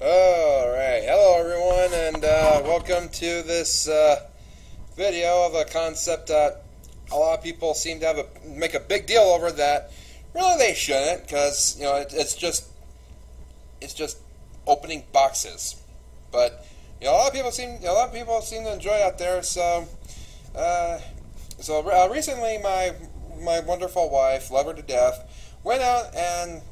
Alright, hello everyone, and uh, welcome to this uh, video of a concept that a lot of people seem to have a make a big deal over that really they shouldn't, because you know it, it's just it's just opening boxes. But you know, a lot of people seem a lot of people seem to enjoy out there. So, uh, so uh, recently, my my wonderful wife, love her to death, went out and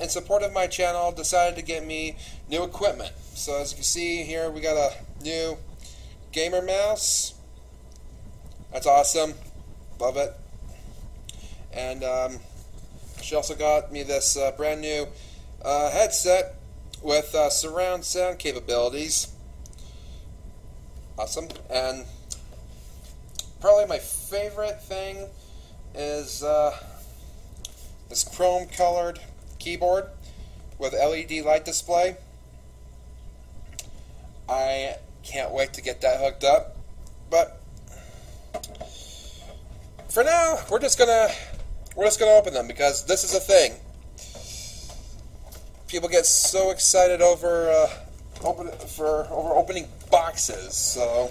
in support of my channel, decided to get me new equipment. So as you can see here, we got a new gamer mouse. That's awesome. Love it. And um, she also got me this uh, brand new uh, headset with uh, surround sound capabilities. Awesome. And probably my favorite thing is uh, this chrome colored keyboard with LED light display. I can't wait to get that hooked up. But for now, we're just gonna we're just gonna open them because this is a thing. People get so excited over uh, open for over opening boxes. So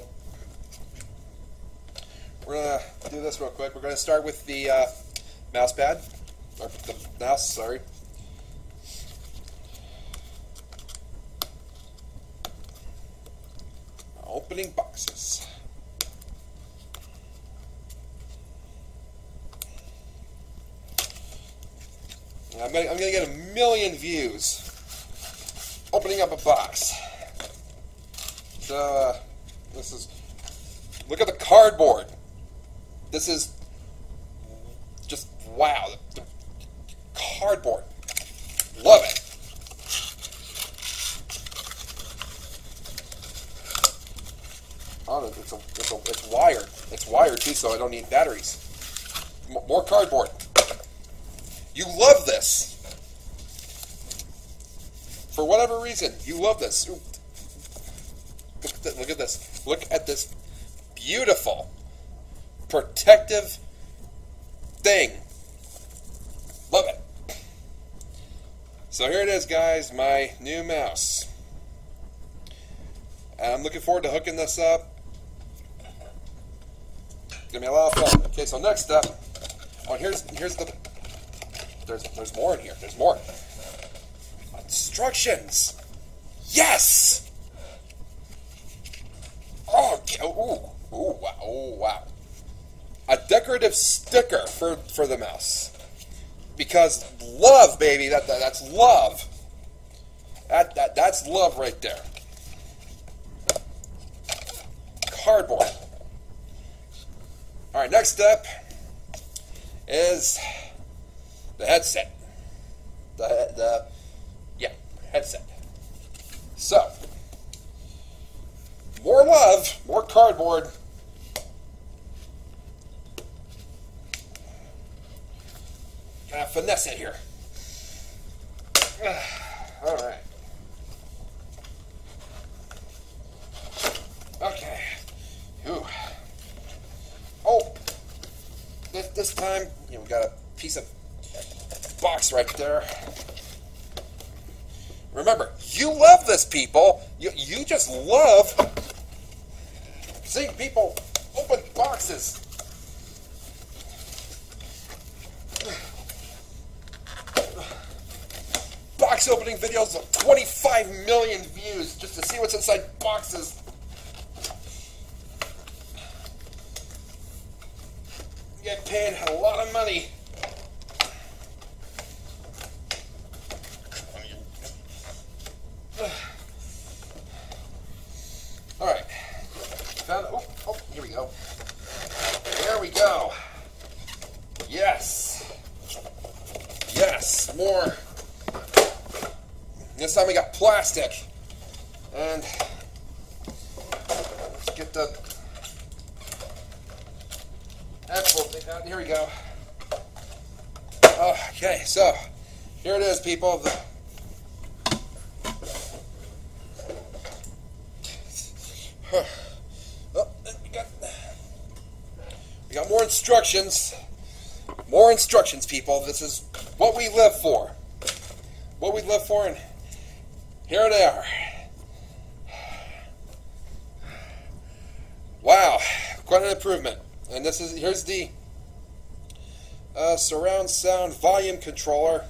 we're gonna do this real quick. We're gonna start with the uh, mouse pad or the mouse. Sorry. Opening boxes. I'm gonna, I'm gonna get a million views opening up a box. So, uh, this is, look at the cardboard. This is just, wow, the, the cardboard. Love it. Oh, it's, a, it's, a, it's wired. It's wired too, so I don't need batteries. M more cardboard. You love this. For whatever reason, you love this. Look at, this, look at this. Look at this beautiful protective thing. Love it. So here it is, guys, my new mouse. I'm looking forward to hooking this up. Gonna be a lot of fun. Okay, so next up, oh, here's here's the there's there's more in here. There's more. Instructions. Yes. Oh, ooh, ooh, wow, oh, wow. A decorative sticker for for the mouse. Because love, baby, that, that that's love. That, that that's love right there. Cardboard. All right, next step is the headset. The, the yeah, headset. So, more love, more cardboard. Kind of finesse it here. All right. Okay. Ooh. Oh, this, time, you know, we got a piece of box right there. Remember, you love this, people. You, you just love seeing people open boxes. Box opening videos of 25 million views just to see what's inside boxes. Get paid a lot of money. All right. Oh, oh, here we go. There we go. Yes. Yes. More. This time we got plastic. And let's get the here go. Okay, so here it is, people. The, oh, we got more instructions. More instructions, people. This is what we live for. What we live for, and here they are. Wow, quite an improvement. And this is here's the uh, surround sound volume controller.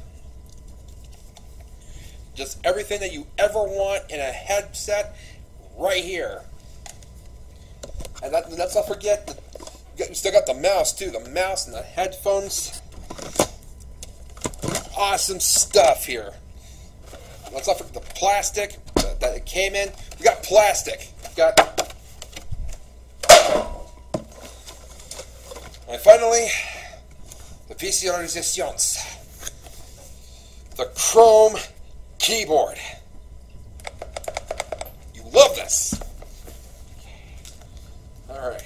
Just everything that you ever want in a headset, right here. And that, let's not forget, you still got the mouse too. The mouse and the headphones. Awesome stuff here. Let's not forget the plastic that it came in. We got plastic. We got. And finally, the PC Resistance. The Chrome keyboard. You love this. All right.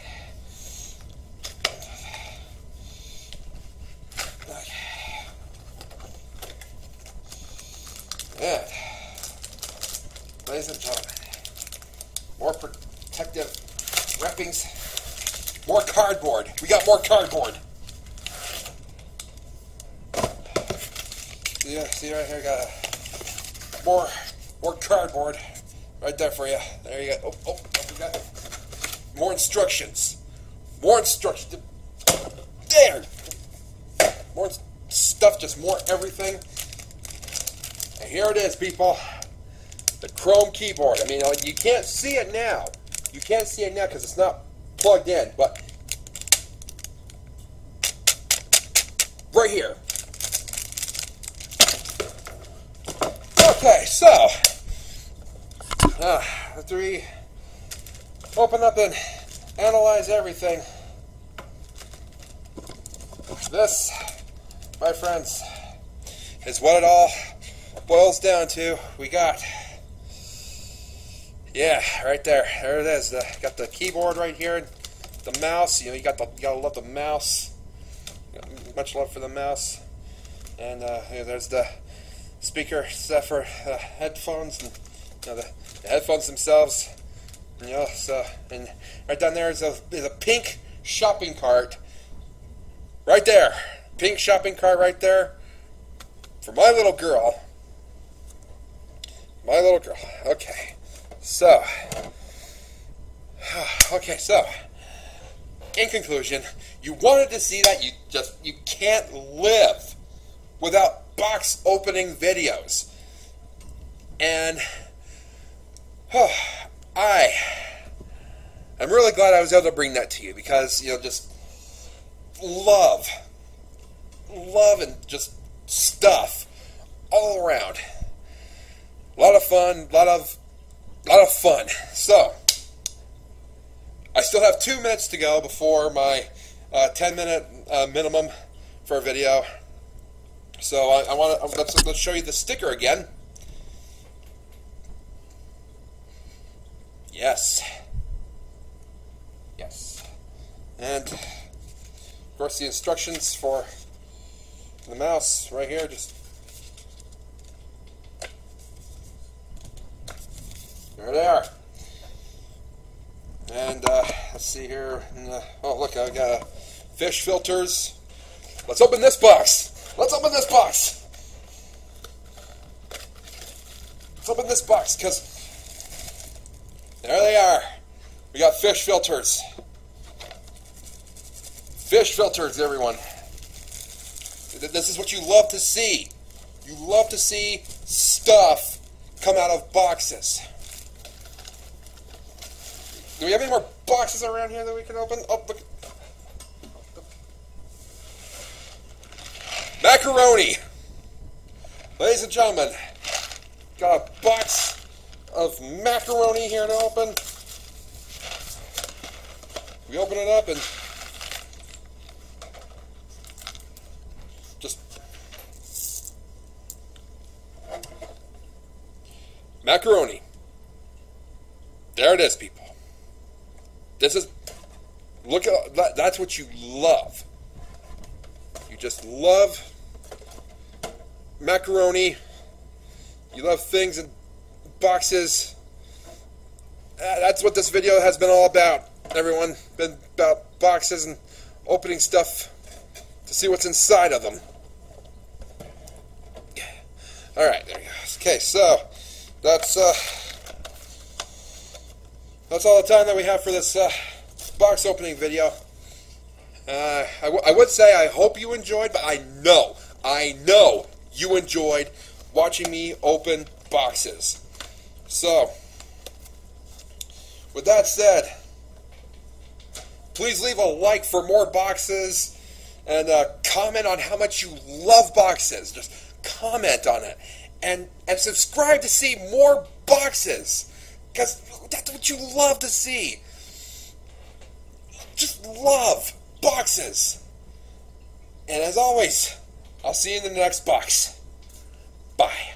Ladies and gentlemen, more protective wrappings, more cardboard. We got more cardboard. Yeah, see right here, got a, more, more cardboard right there for you. There you go. Oh, oh, oh I forgot. More instructions. More instructions. There. More stuff, just more everything. And here it is, people. The Chrome keyboard. I mean, you can't see it now. You can't see it now because it's not plugged in, but right here. Okay, so uh, after we open up and analyze everything, this, my friends, is what it all boils down to, we got, yeah, right there, there it is. The, got the keyboard right here, the mouse. You know, you got the, you gotta love the mouse. Much love for the mouse. And uh, there's the speaker set for uh, headphones and you know, the, the, headphones themselves. You know, so and right down there is a is a pink shopping cart. Right there, pink shopping cart right there for my little girl. My little girl. Okay. So. Okay, so. In conclusion, you wanted to see that you just you can't live without box opening videos. And oh, I I'm really glad I was able to bring that to you because you know just love love and just stuff all around. A lot of fun, a lot of, a lot of fun. So, I still have two minutes to go before my uh, 10 minute uh, minimum for a video. So I, I want to let's, let's show you the sticker again. Yes. Yes. And of course the instructions for the mouse right here just There they are. And uh, let's see here. Oh, look, I got fish filters. Let's open this box. Let's open this box. Let's open this box because there they are. We got fish filters. Fish filters, everyone. This is what you love to see. You love to see stuff come out of boxes. Do we have any more boxes around here that we can open? Oh, look. Macaroni. Ladies and gentlemen, got a box of macaroni here to open. We open it up and just macaroni. There it is, people. This is look at that, that's what you love. You just love macaroni. You love things in boxes. Uh, that's what this video has been all about. Everyone been about boxes and opening stuff to see what's inside of them. All right, there you go. Okay, so that's uh, that's all the time that we have for this uh, box opening video. Uh, I, I would say I hope you enjoyed, but I know, I know you enjoyed watching me open boxes. So, with that said, please leave a like for more boxes and uh, comment on how much you love boxes. Just comment on it and and subscribe to see more boxes because that's what you love to see. Just love boxes. And as always, I'll see you in the next box. Bye.